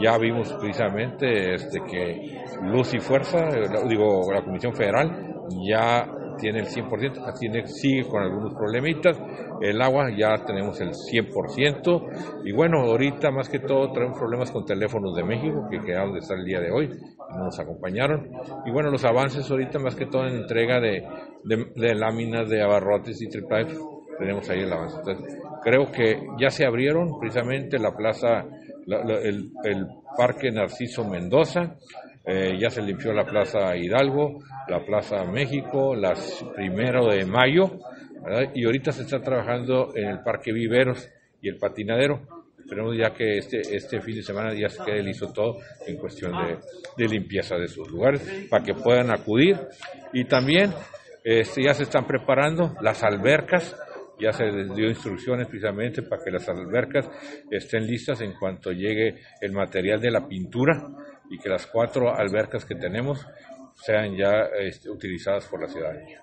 Ya vimos precisamente este, que Luz y Fuerza, digo, la Comisión Federal, ya tiene el 100%, tiene, sigue con algunos problemitas, el agua ya tenemos el 100%, y bueno, ahorita más que todo traemos problemas con teléfonos de México, que quedaron de estar el día de hoy, no nos acompañaron, y bueno, los avances ahorita más que todo en entrega de, de, láminas de abarrotes y triple tenemos ahí el avance. Entonces, creo que ya se abrieron precisamente la plaza, el, el Parque Narciso Mendoza, eh, ya se limpió la Plaza Hidalgo, la Plaza México, las primero de mayo, y ahorita se está trabajando en el Parque Viveros y el patinadero. Esperemos ya que este, este fin de semana ya se quede listo todo en cuestión de, limpieza de sus lugares para que puedan acudir. Y también este, ya se están preparando las albercas, ya se les dio instrucciones precisamente para que las albercas estén listas en cuanto llegue el material de la pintura y que las cuatro albercas que tenemos sean ya este, utilizadas por la ciudadanía.